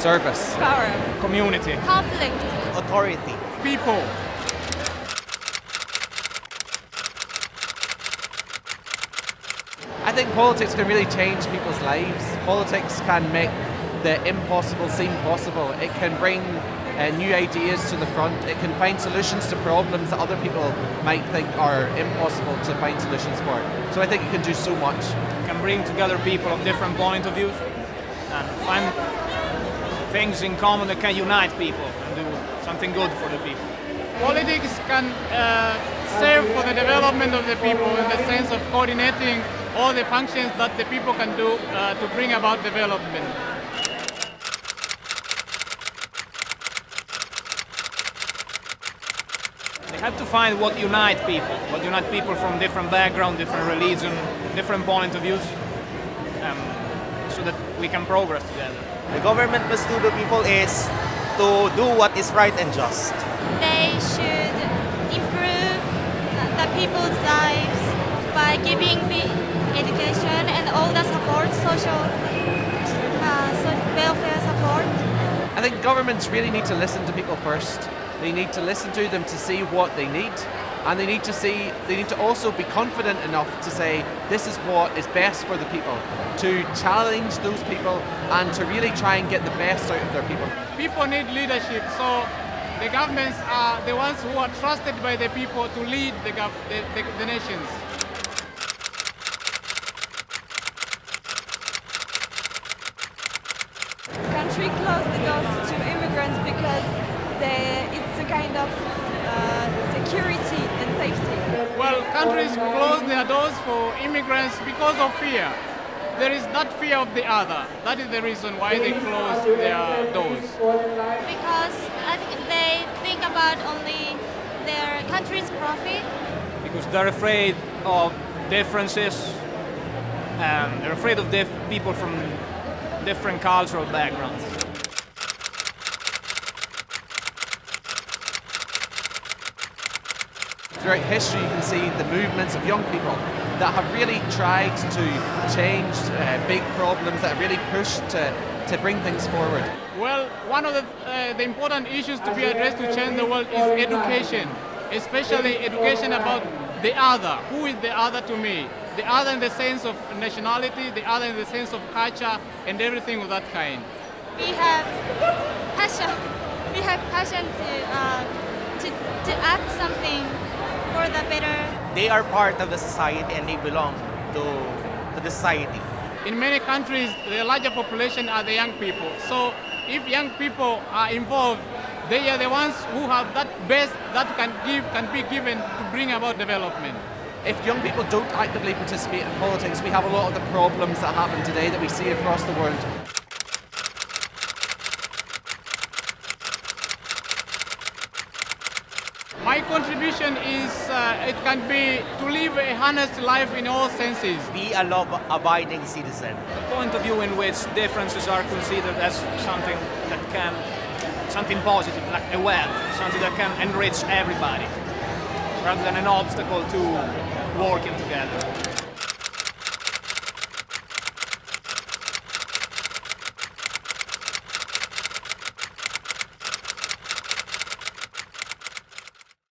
Service. Power. Community. Conflict. Authority. People. I think politics can really change people's lives. Politics can make the impossible seem possible. It can bring uh, new ideas to the front. It can find solutions to problems that other people might think are impossible to find solutions for. So I think it can do so much. It can bring together people of different point of views and find things in common that can unite people and do something good for the people. Politics can uh, serve for the development of the people in the sense of coordinating all the functions that the people can do uh, to bring about development. They have to find what unite people, what unite people from different background, different religion, different point of views, so that we can progress together. The government must do the people is to do what is right and just. They should improve the people's lives by giving the education and all the support, social, uh, social welfare support. I think governments really need to listen to people first. They need to listen to them to see what they need, and they need to see. They need to also be confident enough to say this is what is best for the people. To challenge those people and to really try and get the best out of their people. People need leadership, so the governments are the ones who are trusted by the people to lead the, gov- the, the, the nations. country closed the doors to immigrants because countries close their doors for immigrants because of fear. There is that fear of the other. That is the reason why they close their doors. Because I think they think about only their country's profit. Because they're afraid of differences, and they're afraid of diff- people from different cultural backgrounds. Throughout history, you can see the movements of young people that have really tried to change uh, big problems, that have really pushed to, to bring things forward. Well, one of the, uh, the important issues to be addressed to change the world is education, especially education about the other. Who is the other to me? The other in the sense of nationality, the other in the sense of culture, and everything of that kind. We have passion. We have passion to uh, to to act something for the better. They are part of the society and they belong to, to the society. In many countries, the larger population are the young people. So if young people are involved, they are the ones who have that best that can give can be given to bring about development. If young people don't actively participate in politics, we have a lot of the problems that happen today that we see across the world. My contribution is uh, it can be to live a honest life in all senses. Be a law-abiding citizen. The point of view in which differences are considered as something that can, something positive, like a wealth, something that can enrich everybody, rather than an obstacle to working together.